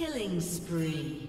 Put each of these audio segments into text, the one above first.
Killing spree.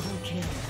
Blue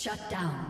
Shut down.